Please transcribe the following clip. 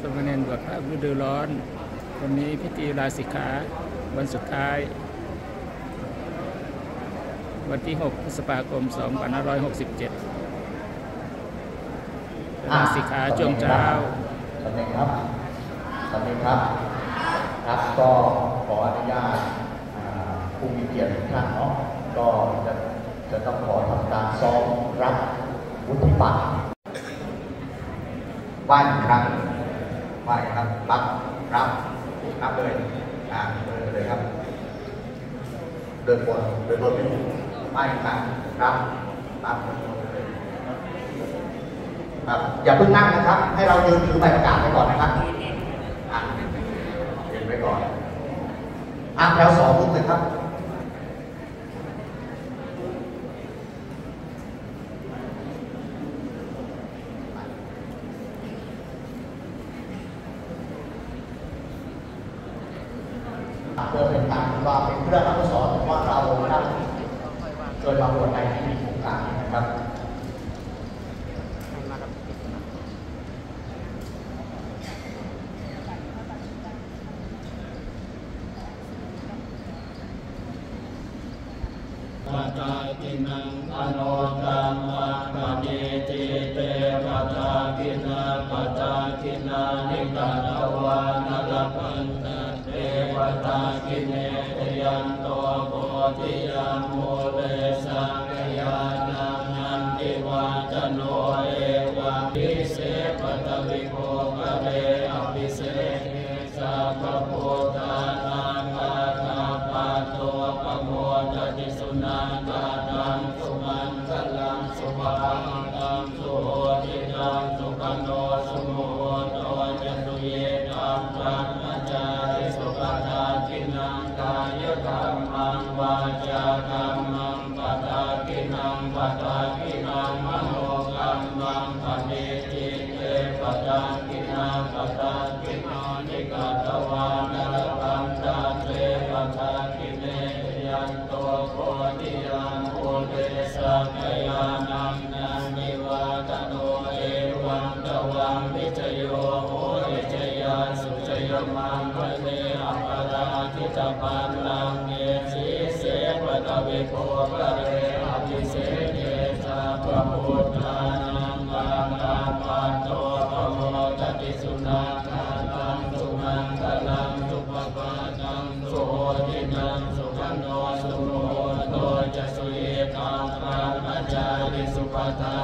สมณเณรบวชพระฤดูร้อน วันนี้พิธีลาสิกขาวันสุดท้าย วันที่ 6 พฤษภาคม 2567ลาสิกขาช่วงเช้าสวัสดีครับสวัสดีครับครับก็ขออนุญาตอ่าผู้มีเกียรติทุกท่านเนาะก็จะจะต้องขอทำการซ้อมรับวุฒิบัตรไหว้อีกครั้ง ไหว้ครับ รับ รับ รับเลยอ่าเดินเลยครับ เดินบนเดินบนไปไหว้อีกครั้งรับ รับครับอย่าเพิ่งนั่งนะครับ ให้เรายืนถือใบประกาศไว้ก่อนนะครับอะยืนไว้ก่อนอะแถวสองลุกเลยครับ เพื่อเป็นการว่าเป็นเครื่องอนุสรณ์ว่าเรานะครับเคยมาบวชในที่มีโครงการนะครับปัจจากินังอโนตัมมะปะเนติเตปัจจากินาปัจจากินานิกาตวานลปัน ตากิเนตยันโตโพธิยามโมเลสังกยานังนันติวาจโนเอวะพิเศษปตวิโภกะเรอ งวาจากรรมังปตากินังปตากินังมโนกรรมังปเนจิเตปตากินังปตากินังนิกาตวานรปันตาเตปตากิเนยันโตโพธิยังโอเดสักยานังนันนิวาตโนเอวังตวังวิจโยโหวิจยาสุจยมังคะเนอปาราทิตาปันลังเนสีเสปตะวิโภกะเรอภิเสเนสาปะพุทธานังบางตาปันโตปโมทติสุนาคานังสุมังคลังสุปปานังสุโหตินังสุขันโนสุโมโตจะสุเยตังพระมจาริสุปทา